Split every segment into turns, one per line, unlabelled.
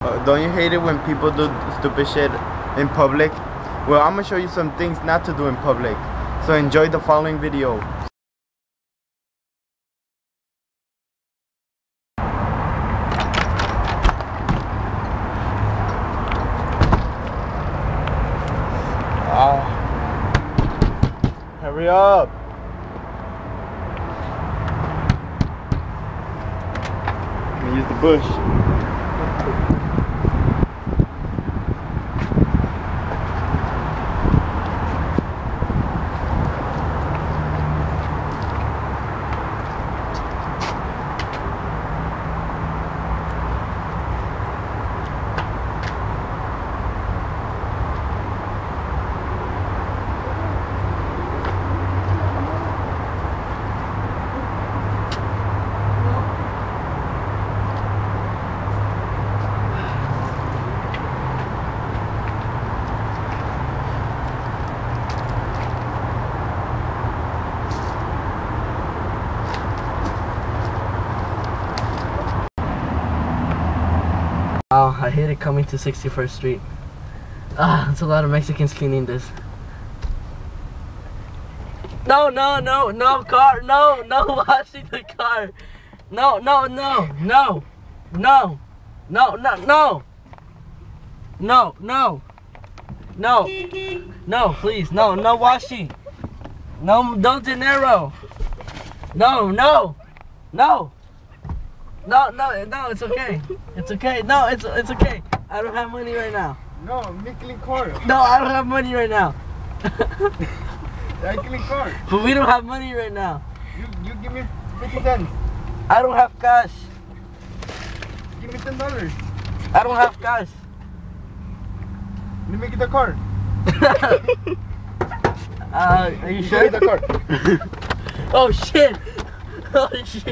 Uh, don't you hate it when people do stupid shit in public? Well, I'm gonna show you some things not to do in public. So enjoy the following video. Ah. Hurry up. Use the bush.
I hate it coming to 61st Street. Ah, it's a lot of Mexicans cleaning this. No, no, no, no car, no, no washing the car. No, no, no, no, no, no, no, no, no, no, no, no, please, no, no washing. No, no dinero. No, no, no. No, no, no, it's okay. It's okay. No, it's it's okay. I don't have money right now.
No, Michelin car.
No, I don't have money right now.
Michelin car.
But we don't have money right now.
You you give me 50 cents.
I don't have cash.
Give me ten dollars.
I don't have cash.
Let me get the car.
Uh, are you sure?
the car.
Oh shit! おい。しい。し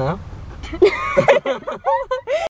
い？